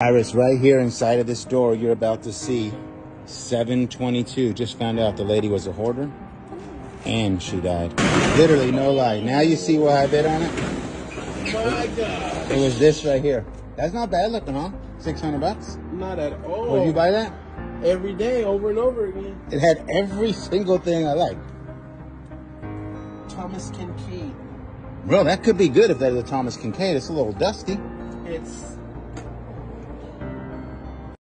Iris, right here inside of this door, you're about to see 722. Just found out the lady was a hoarder and she died. Literally, no lie. Now you see why I bid on it? My God. It was this right here. That's not bad looking, huh? 600 bucks? Not at all. Would you buy that? Every day, over and over again. It had every single thing I like. Thomas Kinkade. Well, that could be good if that is a Thomas Kinkade. It's a little dusty. It's